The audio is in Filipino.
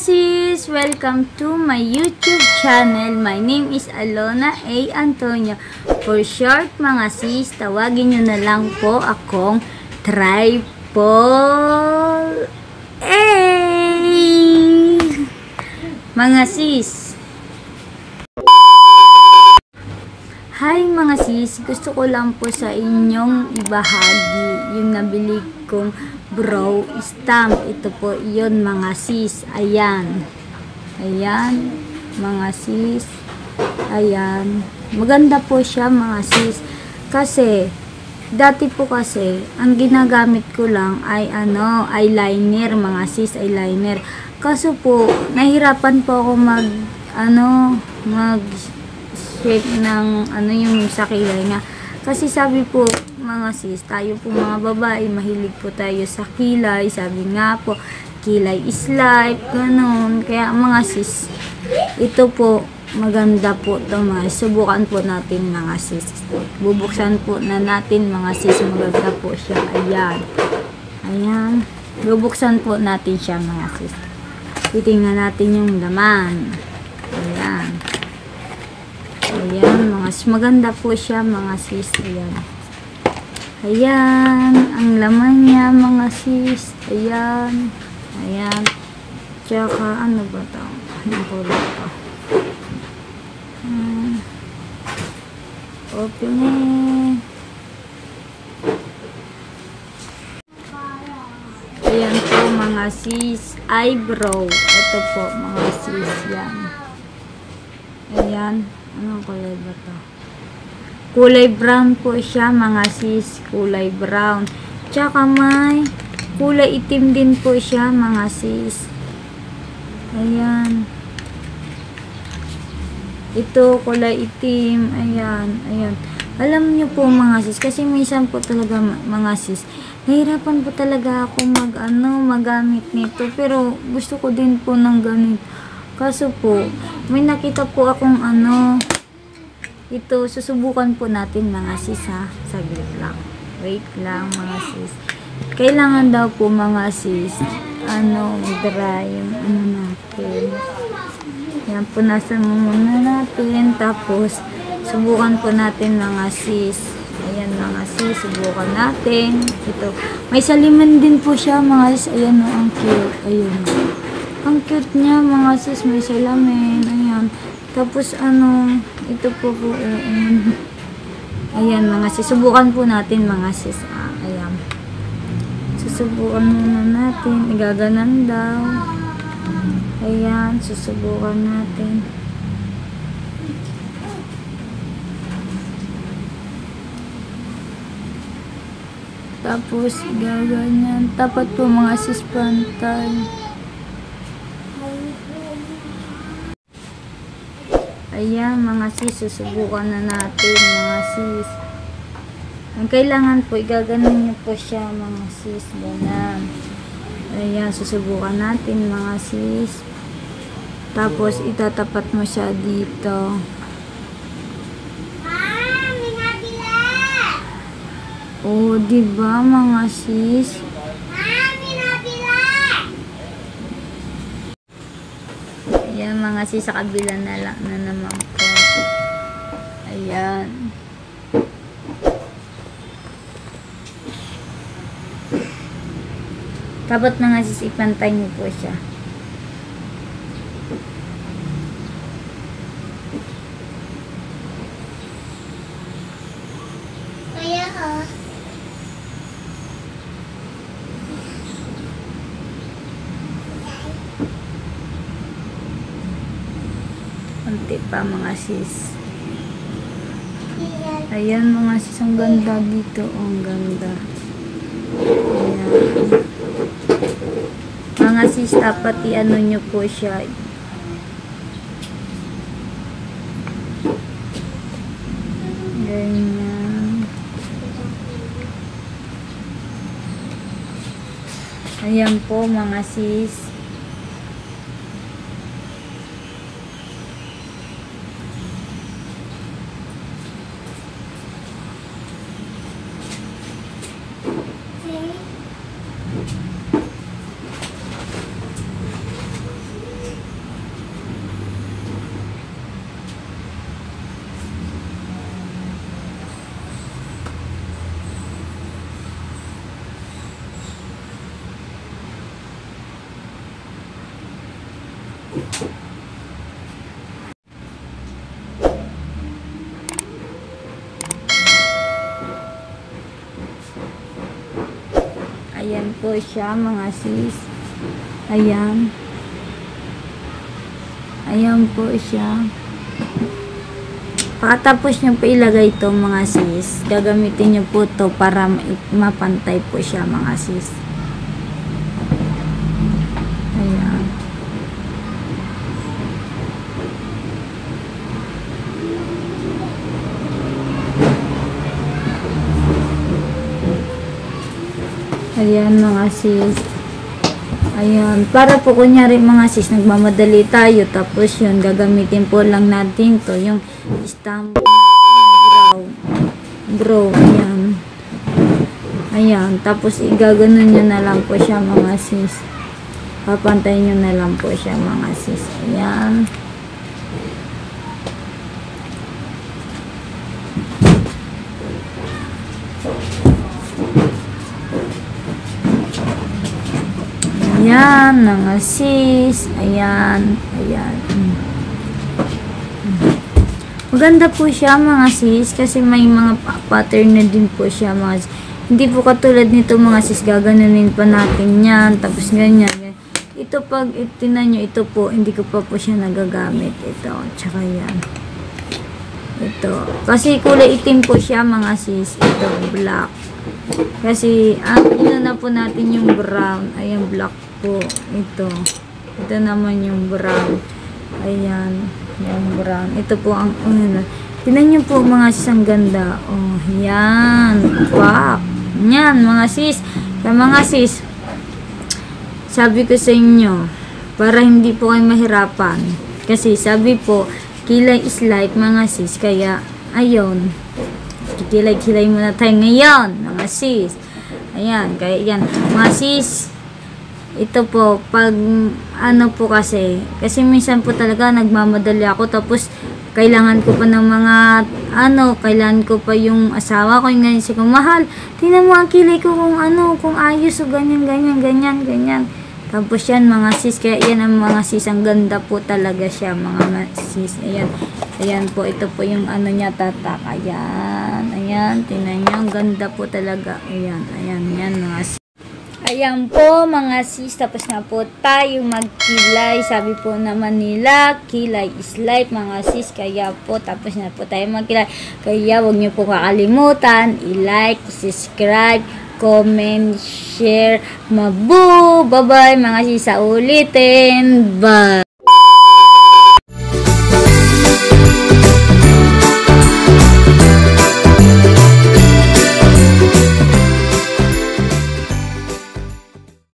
sis! Welcome to my YouTube channel. My name is Alona A. Antonio. For short mga sis, tawagin nyo na lang po akong Tripol A. Mga sis, Hi mga sis, gusto ko lang po sa inyong ibahagi yung nabili kong bro stamp. Ito po yon mga sis. Ayan. Ayan. Mga sis. Ayan. Maganda po siya mga sis. Kasi, dati po kasi, ang ginagamit ko lang ay ano, eyeliner mga sis, eyeliner. Kaso po, nahirapan po ako mag, ano, mag shape ng ano yung sa kilay nga. Kasi sabi po mga sis, tayo po mga babae, mahilig po tayo sa kilay. Sabi nga po, kilay is life, ganun. Kaya mga sis, ito po, maganda po ito mga subukan po natin mga sis. Bubuksan po na natin mga sis, maganda po siya. Ayan. Ayan. Bubuksan po natin siya mga sis. Titingnan natin yung laman. Ayan. Ayan, mga maganda po siya mga sis. Ayan. Ayan, ang laman niya mga sis. Ayan. Ayan. Tsaka ano ba ito? Anong kulay ito? Hmm. Open it. Ayan po mga sis. Eyebrow. Ito po mga sis. Yan. Ayan. Anong kulay ba to? Kulay brown po siya mga sis. Kulay brown. Tsaka may kulay itim din po siya mga sis. Ayan. Ito kulay itim. Ayan. Ayan. Alam niyo po mga sis, kasi minsan po talaga mga sis, nahirapan po talaga ako mag ano, magamit nito. Pero gusto ko din po ng ganito. Kaso po, may nakita po akong ano, ito, susubukan po natin mga sis ha. Saglit lang. Wait lang mga sis. Kailangan daw po mga sis, ano, dry yung ano natin. Yan, punasan muna natin. Tapos, subukan po natin mga sis. Ayan mga sis, subukan natin. Ito, may saliman din po siya mga sis. Ayan o, ang cute. Ayan. Ang cute niya mga sis, may salamin. Ayan. Tapos ano, ito po po. Um, ayan mga sis, subukan po natin mga sis. Ah, ayan. Susubukan muna natin. Igaganan daw. Ayan, susubukan natin. Tapos, gaganyan. Tapat po mga sis pantay. Ayan, mga sis, susubukan na natin, mga sis. Ang kailangan po, igaganon niyo po siya, mga sis. Ganyan. Ayan, susubukan natin, mga sis. Tapos, itatapat mo siya dito. Oh, di ba mga sis? Ayan, mga sis, sa kabila na lang na naman po. Ayan. Dapat mga sis, ipantay niyo po siya. Kunti pa mga sis. Ayan mga sis, ang ganda dito. Oh, ang ganda. Ayan. Mga sis, dapat i-ano nyo po siya. Ganyan. Ayan po mga sis. Ayan po siya mga sis. Ayan. Ayan po siya. Pagkatapos nyo po ilagay ito mga sis, gagamitin nyo po to para ma- mapantay po siya mga sis. Ayan. Ayan mga sis. Ayan. Para po kunyari mga sis, nagmamadali tayo. Tapos yun, gagamitin po lang natin to. Yung stamp brow. Brow. Ayan. Ayan. Tapos igaganon nyo na lang po siya mga sis. Papantay nyo na lang po siya mga sis. Ayan. Ayan, mga sis. Ayan, ayan. Maganda po siya mga sis kasi may mga pa- pattern na din po siya mga sis. Hindi po katulad nito mga sis, gaganunin pa natin yan, tapos ganyan. ganyan. Ito pag itinan nyo, ito po, hindi ko pa po siya nagagamit. Ito, tsaka yan. Ito. Kasi kulay itim po siya mga sis. Ito, black. Kasi, ah, ino na po natin yung brown. Ayan, black po. Ito. Ito naman yung brown. Ayan. Yung brown. Ito po ang, ano, tinan nyo po mga sis, ang ganda. Oh, yan. Wow. Yan, mga sis. Kaya mga sis, sabi ko sa inyo, para hindi po kayo mahirapan. Kasi sabi po, kilay is life mga sis. Kaya, ayun. Kikilay-kilay muna tayo ngayon, mga sis. Ayan, kaya yan. Mga sis, ito po, pag ano po kasi, kasi minsan po talaga nagmamadali ako, tapos kailangan ko pa ng mga, ano, kailangan ko pa yung asawa ko, yung ganyan, siya ko, mahal, tingnan mo ang kilay ko kung ano, kung ayos o ganyan, ganyan, ganyan, ganyan. Tapos yan mga sis, kaya yan ang mga sis, ang ganda po talaga siya mga sis. Ayan, ayan po, ito po yung ano niya tatak. Ayan, ayan, tinan niyo, ang ganda po talaga. Ayan, ayan, yan mga sis. Ayan po mga sis, tapos na po tayo magkilay. Sabi po naman nila, kilay is life mga sis. Kaya po, tapos na po tayo magkilay. Kaya huwag niyo po kakalimutan, i-like, subscribe, comment, share. Mabu! Bye-bye mga sis, sa ulitin. Bye!